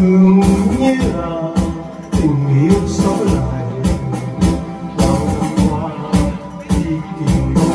tình như là tình yêu xóa lại bao năm qua khi tìm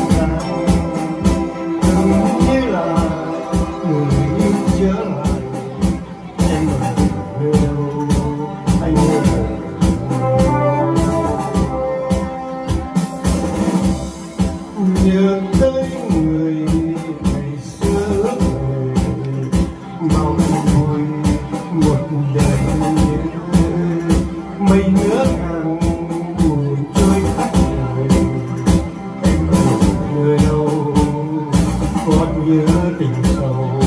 What nhớ tình sâu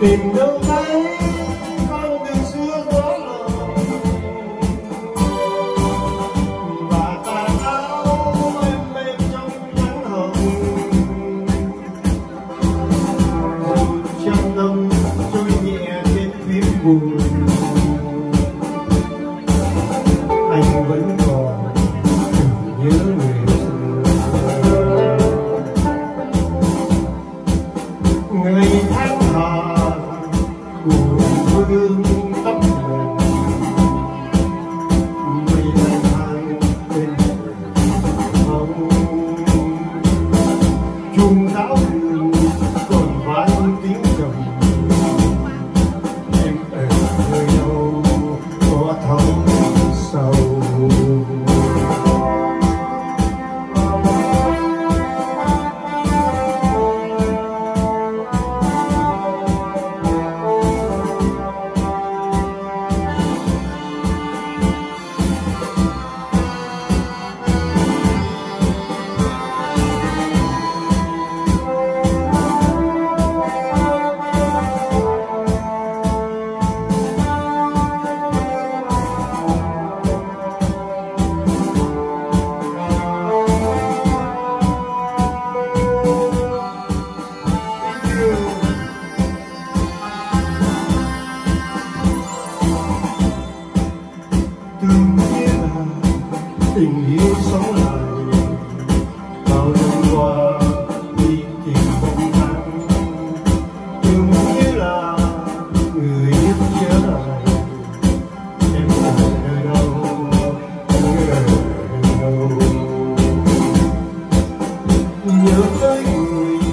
tìm đâu thấy con đường xưa đó lòng và tà áo em mềm trong nắng hồng. Dù trong đông trôi nhẹ trên phím buồn, anh vẫn còn nhớ người xưa. Người tháng hà Father. Tình yêu sống lại bao năm qua đi tìm bóng dáng thương như là người yêu trở lại em ở nơi đâu em ở nơi đâu nhớ tới người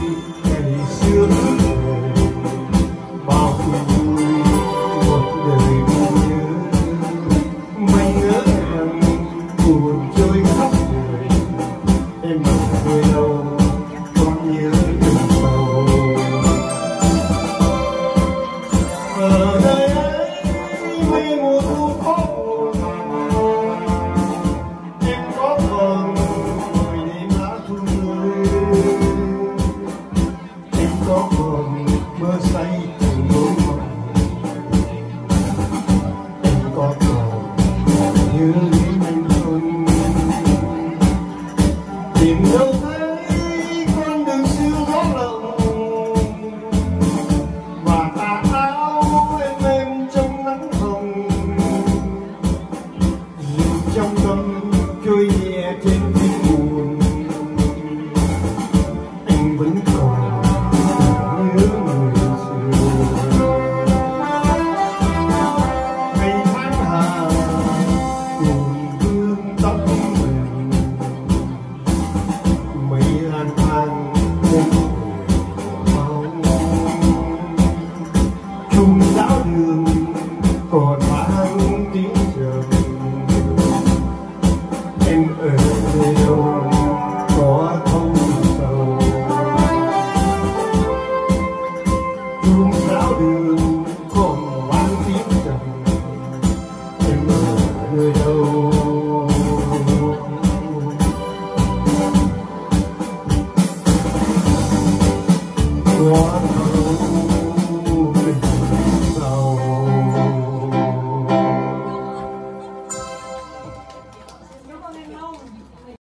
có còn mơ say từng đôi mộng có còn như lý anh không tìm đâu em ở nơi đâu? Có thông sầu chung giáo đường còn mang tiếng rầm em ở nơi đâu? Có